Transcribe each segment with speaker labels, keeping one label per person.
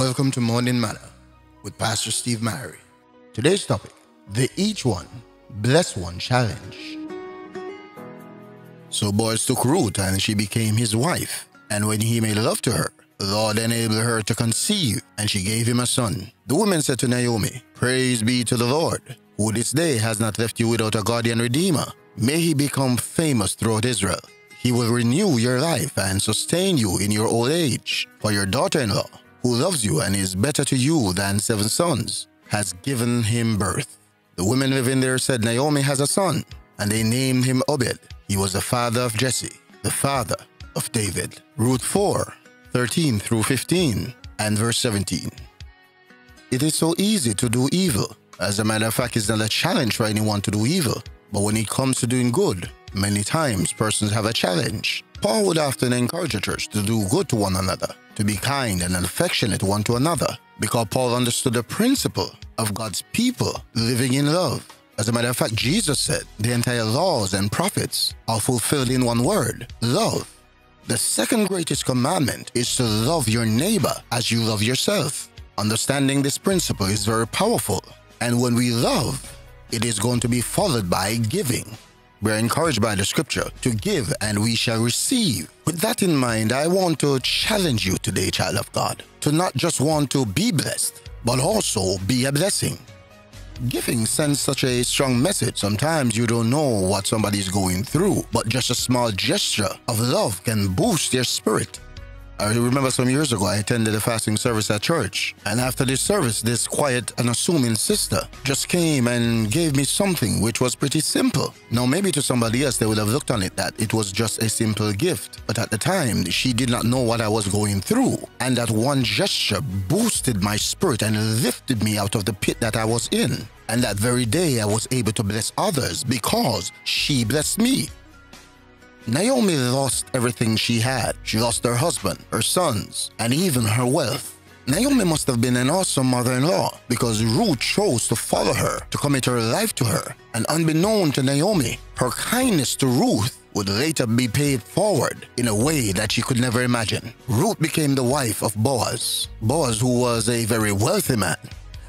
Speaker 1: Welcome to Morning Manna with Pastor Steve Myrie. Today's topic the Each One, Bless One Challenge. So Boaz took Ruth and she became his wife. And when he made love to her, the Lord enabled her to conceive, and she gave him a son. The woman said to Naomi, Praise be to the Lord, who this day has not left you without a guardian redeemer. May he become famous throughout Israel. He will renew your life and sustain you in your old age. For your daughter in law, who loves you and is better to you than seven sons, has given him birth. The women living there said, Naomi has a son, and they named him Obed. He was the father of Jesse, the father of David. Ruth 4 13 through 15 and verse 17. It is so easy to do evil. As a matter of fact, it's not a challenge for anyone to do evil. But when it comes to doing good, many times persons have a challenge. Paul would often encourage a church to do good to one another, to be kind and affectionate one to another, because Paul understood the principle of God's people living in love. As a matter of fact, Jesus said the entire laws and prophets are fulfilled in one word love. The second greatest commandment is to love your neighbor as you love yourself. Understanding this principle is very powerful. And when we love, it is going to be followed by giving. We're encouraged by the scripture to give and we shall receive. With that in mind, I want to challenge you today, child of God, to not just want to be blessed, but also be a blessing. Giving sends such a strong message. Sometimes you don't know what somebody's going through, but just a small gesture of love can boost their spirit. I remember some years ago, I attended a fasting service at church. And after this service, this quiet, unassuming sister just came and gave me something which was pretty simple. Now, maybe to somebody else, they would have looked on it that it was just a simple gift. But at the time, she did not know what I was going through. And that one gesture boosted my spirit and lifted me out of the pit that I was in. And that very day, I was able to bless others because she blessed me. Naomi lost everything she had. She lost her husband, her sons, and even her wealth. Naomi must have been an awesome mother in law because Ruth chose to follow her, to commit her life to her. And unbeknown to Naomi, her kindness to Ruth would later be paid forward in a way that she could never imagine. Ruth became the wife of Boaz, Boaz, who was a very wealthy man.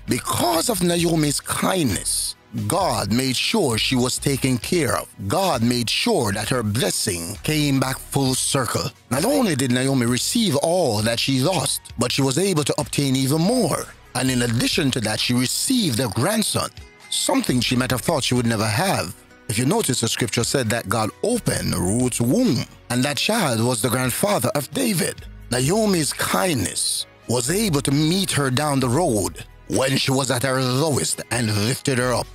Speaker 1: Because of Naomi's kindness, God made sure she was taken care of. God made sure that her blessing came back full circle. Not only did Naomi receive all that she lost, but she was able to obtain even more. And in addition to that, she received a grandson, something she might have thought she would never have. If you notice, the scripture said that God opened Ruth's womb, and that child was the grandfather of David. Naomi's kindness was able to meet her down the road when she was at her lowest and lifted her up.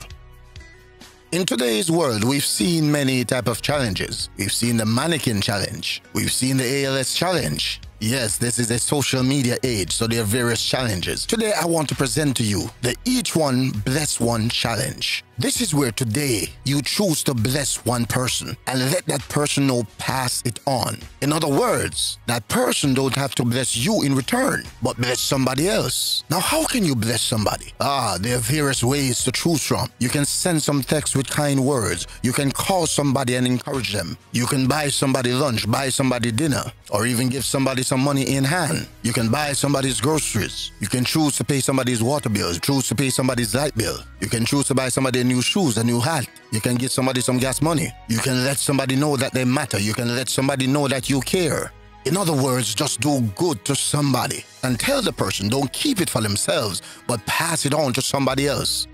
Speaker 1: In today's world, we've seen many type of challenges. We've seen the mannequin challenge. We've seen the ALS challenge. Yes, this is a social media age, so there are various challenges. Today, I want to present to you the Each One Bless One Challenge. This is where today you choose to bless one person and let that person know pass it on. In other words, that person don't have to bless you in return, but bless somebody else. Now, how can you bless somebody? Ah, there are various ways to choose from. You can send some text with kind words. You can call somebody and encourage them. You can buy somebody lunch, buy somebody dinner, or even give somebody some money in hand. You can buy somebody's groceries. You can choose to pay somebody's water bill, choose to pay somebody's light bill. You can choose to buy somebody new shoes, a new hat. You can give somebody some gas money. You can let somebody know that they matter. You can let somebody know that you care. In other words, just do good to somebody and tell the person, don't keep it for themselves, but pass it on to somebody else.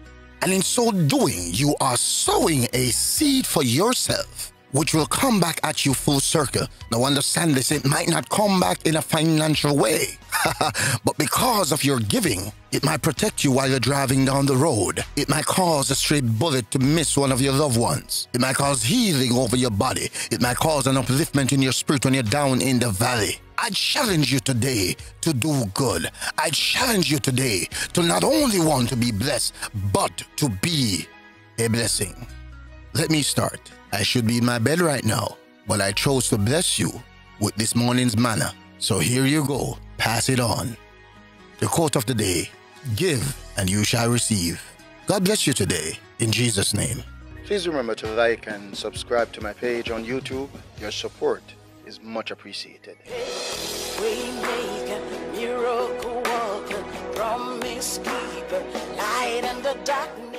Speaker 1: And in so doing, you are sowing a seed for yourself which will come back at you full circle. Now understand this, it might not come back in a financial way, but because of your giving, it might protect you while you're driving down the road. It might cause a stray bullet to miss one of your loved ones. It might cause healing over your body. It might cause an upliftment in your spirit when you're down in the valley. I challenge you today to do good. I challenge you today to not only want to be blessed, but to be a blessing. Let me start. I should be in my bed right now, but I chose to bless you with this morning's manna. So here you go. Pass it on. The quote of the day Give and you shall receive. God bless you today. In Jesus' name. Please remember to like and subscribe to my page on YouTube. Your support is much appreciated.
Speaker 2: We make a miracle walker. escape. Light in the darkness